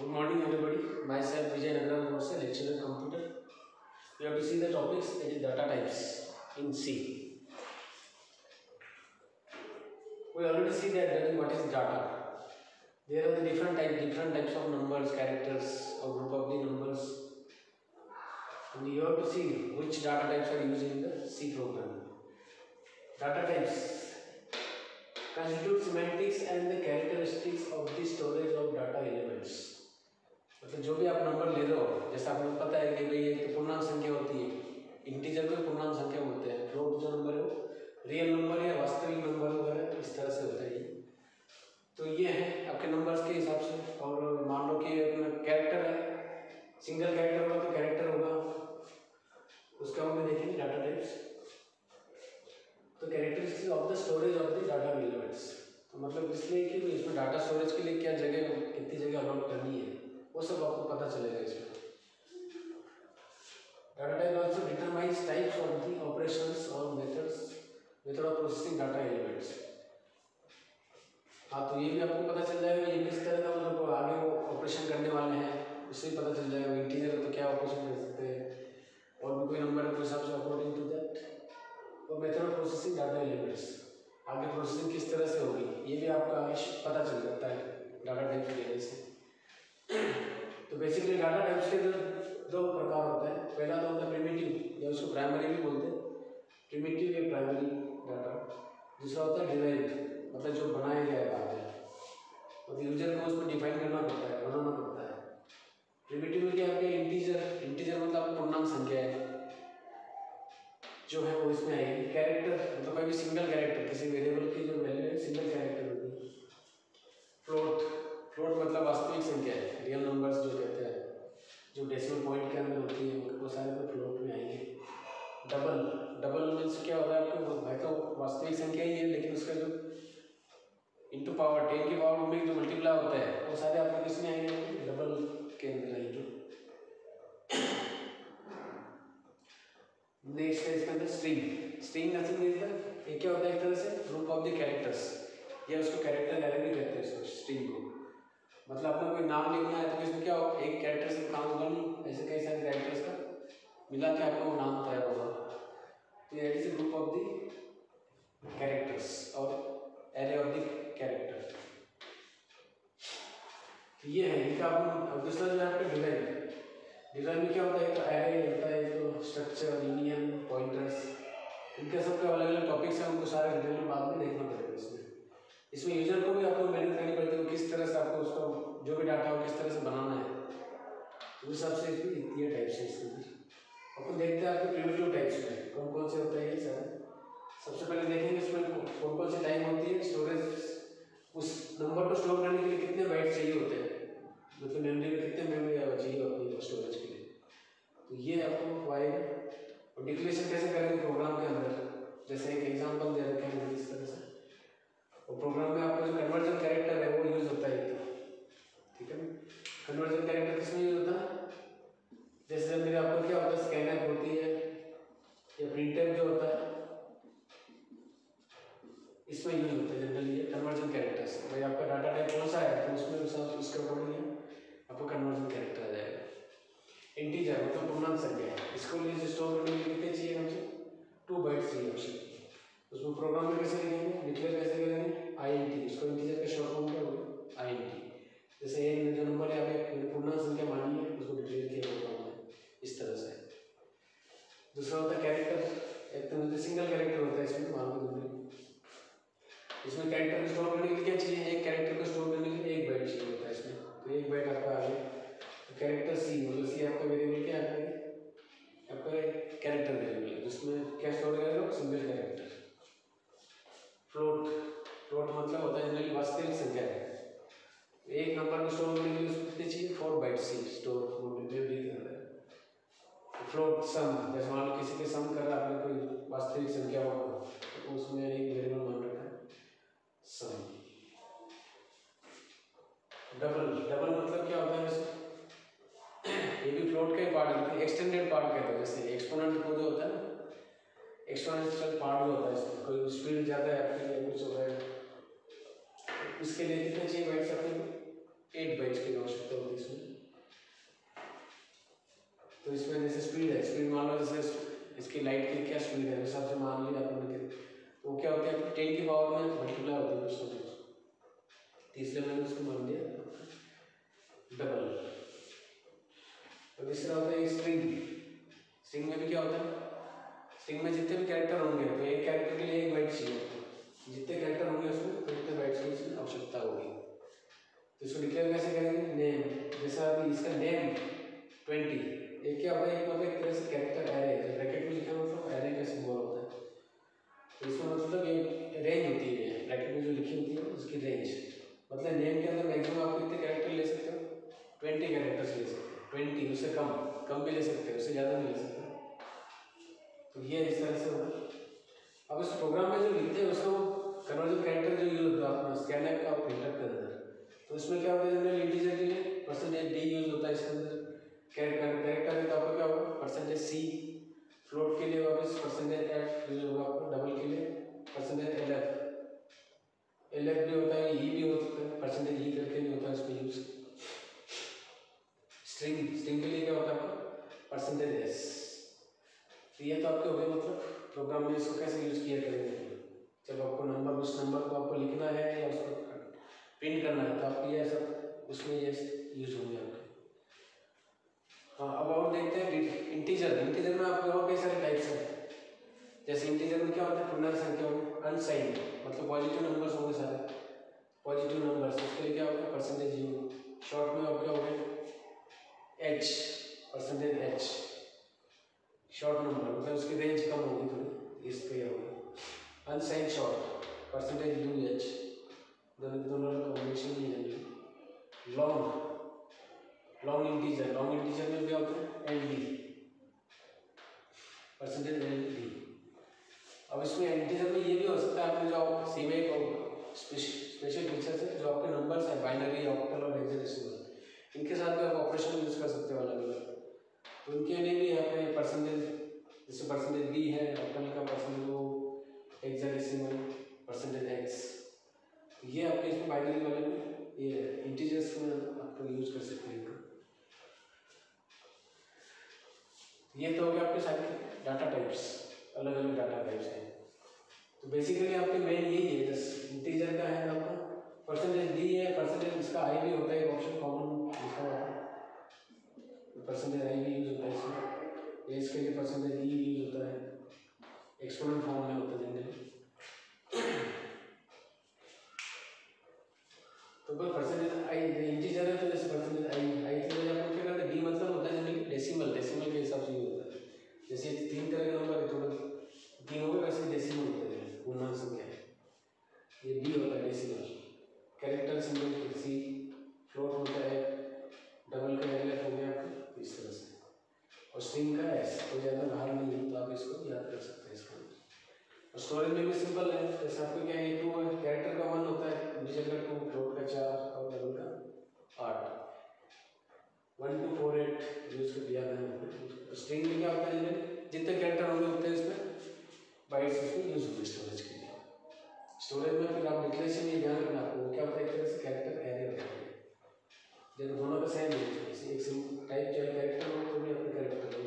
Good morning, everybody. Myself Vijay Nagaram Gose, lecturer computer. We have to see the topics that is data types in C. We already see that what is data. There are the different types, different types of numbers, characters, or group of the numbers. And you have to see which data types are used in the C program. Data types constitute semantics and the characteristics of the storage of data elements. मतलब जो भी आप number ले रहे हो, जैसे आपको पता है कि भाई एक तो पूर्णांक संख्या होती है इंटीजर को पूर्णांक संख्या बोलते हैं। फ्लोट जो नंबर है वो रियल नंबर या वास्तविक नंबर वगैरह इस तरह से होता है तो ये है आपके नंबर्स के हिसाब से। और मान लो कि अपना कैरेक्टर है सिंगल कैरेक्टर होगा तो कैरेक्टर होगा। उसका हम देखेंगे डाटा टाइप्स तो characteristics of the storage of the data elements तो मतलब इसलिए कि इसमें डाटा स्टोरेज के लिए क्या जगह, कितनी जगह अलॉट करनी है। वो सब आपको पता चलेगा इसमें data type also determines types of the operations और methods method of processing data elements हाँ तो ये भी आपको पता चल जाएगा ये किस तरह का मतलब आगे वो ऑपरेशन करने वाले हैं, उससे पता चल जाएगा इंटीजर तो क्या ऑपरेशन कर सकते हैं। और भी कोई नंबर है तो हिसाब से अकॉर्डिंग टू दैट और method of processing data elements आगे प्रोसेसिंग किस तरह से होगी, ये भी आपको आगे पता चल जाता है डाटा टाइप के लेने से तो बेसिकली डाटा टाइप्स के जो दो प्रकार होते हैं। पहला तो होता है प्रिमेटिव या उसको प्राइमरी भी बोलते हैं। प्रिमेटिव या प्राइमरी डाटा दूसरा होता है डिराइव फ्लोट मतलब वास्तविक संख्या है रियल नंबर्स जो कहते हैं, जो डेसिमल पॉइंट के अंदर होती है, वो सारे तो फ्लोट में आएँगे। डबल डबल मीन्स क्या होता है आपको भाई तो वास्तविक संख्या ही है, लेकिन उसका जो इंटू पावर टेन की पावर में जो मल्टीप्लाई होता है, वो सारे आपके किसमें आएँगे? डबल के अंदर आएँगे नेक्स्ट है इसके अंदर स्ट्रिंग स्ट्रिंग नथिंग ये क्या होता है एक तरह से? ग्रुप ऑफ़ द कैरेक्टर्स या उसको कैरेक्टर भी कहते हैं इसको स्ट्रिंग को। मतलब अपना कोई नाम लिखना है तो इसमें क्या हो, एक कैरेक्टर से काम होगा नहीं ऐसे कई सारे कैरेक्टर्स का, मिला के आपको नाम तैयार होगा। तो ये is group of the characters और एरे ऑफ़ द कैरेक्टर ये है, इनका अपन दूसरा जो है आपका डिराइव डिराइव में क्या होता है, एक तो एरे होता है तो स्ट्रक्चर यूनियन पॉइंटर्स इनके सबके अलग अलग टॉपिक्स हैं उनको सारे डिटेल में बाद में देखना पड़ेगा इसमें इसमें यूज़र को भी आपको मेहनत करनी पड़ती है किस तरह से आपको उसको जो भी डाटा हो किस तरह से बनाना है, उस हिसाब से ये टाइप्स है इसके अंदर अपन देखते हैं आपके प्रिमिटिव टाइप्स में कौन कौन से होते हैं सारे। सबसे पहले देखेंगे इसमें कौन कौन सी टाइप होती है स्टोरेज उस नंबर को स्टोर करने के लिए कितने बाइट चाहिए होते हैं। मतलब मेमोरी में कितने मेमोरी चाहिए है स्टोरेज के लिए। तो ये आपको आएगा और डिक्लेरेशन कैसे करेंगे प्रोग्राम के अंदर? जैसे एक एग्ज़ाम्पल दे रखे हैं, इस तरह से। और प्रोग्राम में आपका जो कन्वर्जन कैरेक्टर है वो यूज़ होता है ठीक है कन्वर्जन कैरेक्टर किसमें यूज़ होता है जैसे मेरे आपको क्या होता है स्कैनर होती है या प्रिंटर जो होता है है जनरली ये कन्वर्जन कैरेक्टर्स भाई आपका डाटा टाइप कौन सा है तो उसमें उसके अकॉर्डिंग है। आपको कन्वर्जन कैरेक्टर आ जाएगा। इंटीजर मतलब पूर्णांक संख्या है। इसको लिए स्टोर करने के लिए कितने चाहिए हमसे? टू बाइट चाहिए हमसे। उसमें प्रोग्राम में कैसे लिखेंगे डिक्लेयर कैसे करेंगे? आई एन टी उसको इंटीजर का शॉर्ट फॉर्म क्या होगा आई एन टी जैसे एक जो नंबर है आपने पूर्णांक संख्या मानी है उसको डिक्लेयर किया प्रोग्राम में इस तरह से दूसरा होता है कैरेक्टर एक तो सिंगल कैरेक्टर होता है इसमें मान लो इसमें कैरेक्टर को स्टोर करने के लिए क्या चाहिए एक कैरेक्टर को स्टोर करने के लिए एक बाइट चाहिए होता है इसमें तो एक बाइट आपका आ गया तो कैरेक्टर सी मतलब सी आपका वेरिएबल क्या है आपका कैरेक्टर वेरिएबल है जिसमें क्या स्टोर करेगा सिंगल कैरेक्टर फ्लोट फ्लोट मतलब होता है जनरली वास्तविक संख्या है एक नंबर को स्टोर करने के लिए उसको कितने चाहिए four byte C store memory के अंदर फ्लोट सम, जैसे मान लो किसी के सम कर रहा आपने कोई वास्तविक संख्या होगा तो उसमें एक वेरिएबल मान रखा है, सम। डबल डबल मतलब क्या होता है वैसे? ये भी फ्लोट का ही पार्ट है एक्सटेंडेड पार्ट कहते हैं, जैसे एक्सपोनेंट को जो होता है ना एक्सपोनेंशियल पार्ट जो होता है इसमें कोई स्पीड ज़्यादा है लिए कुछ हो है उसके लिए कितने चाहिए बाइट्स अपने? एट बाइट्स की आवश्यकता होती है इसमें। तो इसमें जैसे स्पीड है। स्पीड मान लो जैसे इसकी लाइट की क्या स्पीड है। हिसाब से मान ली अपन तो वो क्या होता है टेन की पावर में मल्टीप्लाई होती है दोस्तों तीसरे मैंने उसको मान लिया। डबल तो तीसरा होता है स्ट्रिंग स्ट्रिंग में भी क्या होता है? स्ट्रिंग में जितने भी कैरेक्टर होंगे तो एक कैरेक्टर के लिए रेंज मतलब नेम के अंदर मैक्सिमम आप कितने कैरेक्टर ले सकते हो? ट्वेंटी कैरेक्टर्स ले सकते हो। ट्वेंटी उससे कम कम भी ले सकते हो, उससे ज़्यादा नहीं ले सकते तो ये इस तरह से होगा। अब इस प्रोग्राम में जो लिखते हैं उसको कन्वर्जन कैरेक्टर जो यूज़ होता है अपना स्कैनर का प्रिंटर के अंदर तो उसमें क्या होता है स्ट्रिंग स्ट्रिंग के लिए क्या होता है आपका परसेंटेज एस तो ये तो आपके हो गए मतलब प्रोग्राम में इसको कैसे यूज़ किया करेंगे? जब आपको नंबर उस नंबर को आपको लिखना है या उसको प्रिंट करना है तो आपको ये सब उसमें ये यूज़ होंगे आपके। हाँ अब और देखते हैं इंटीजर इंटीजर में आपके और कई सारे टाइप्स हैं। जैसे इंटीजर में क्या होता है? पूर्ण संख्या होगी अनसाइन मतलब पॉजिटिव नंबर्स होंगे सारे। पॉजिटिव नंबर्स उसके लिए क्या होगा परसेंटेज यू शॉर्ट में आप क्या होगा? H percentage H short number मतलब उसकी रेंज कम होगी थोड़ी, इस होगी। Unsigned short percentage U H दोनों दोनों का कॉम्बिनेशन ही है long long integer long integer में क्या होता है L D percentage L D अब इसमें इंटीजर में ये भी हो सकता है आपने जो सीमे को स्पेशल फीचर्स है, जो आपके नंबर्स है बाइनरी ऑक्टल और हेक्साडेसिमल इनके साथ भी आप ऑपरेशन यूज़ कर सकते हो अलग अलग तो इनके लिए भी यहाँ पे परसेंटेज जैसे परसेंटेज बी है ऑक्टल का परसेंटेज वो हेक्साडेसिमल परसेंटेज एक्स ये आपके इसमें बाइनरी वाले में, ये इंटीजर्स में आप यूज़ कर सकते हैं। ये तो हो गया आपके सारे डाटा टाइप्स अलग अलग डाटा टाइप्स हैं। तो बेसिकली आपके मेन यही है, बस इंटीजर का है आपका परसेंटेज डी है परसेंटेज इसका आई भी होता है एक ऑप्शन कॉमन लिखा हुआ है परसेंटेज आई भी यूज़ होता है इसमें इसके लिए परसेंटेज ई यूज़ होता है एक्सपोनेंट फॉर्म में होता है जनरली तो कोई परसेंटेज आई इंटीजर है तो जैसे परसेंटेज आई आई की वजह आपको क्या करते हैं? डी मतलब होता है डेसिमल डेसिमल के हिसाब से होता है। जैसे तीन तरह के नंबर है थोड़ा तीन हो गए वैसे डेसिमल होता है, पूर्णांक संख्या। है ये डी होता है decimal character symbol C float होता है डबल का एल हो गया इस तरह से। और स्ट्रिंग का एस कोई ज़्यादा नहीं है तो आप इसको याद कर सकते हैं और स्टोरेज में भी सिंपल है, जैसे आपको क्या है टू कैरेक्टर का वन होता है इंटीजर का टू फ्लोट का चार और डबल का आठ। One two four eight use कर दिया है स्ट्रिंग में क्या होता है जितने कैरेक्टर होंगे उतने इसमें बाइट्स उसमें यूज़ होंगे स्टोरेज के लिए। स्टोरेज में फिर आप डिक्लेरेशन ये ध्यान रखना आपको क्या होता है एक तरह से कैरेक्टर एरे होता है। जब दोनों का सेम है। एक टाइप चाहे कैरेक्टर हो तो भी अपने कैरेक्टर हो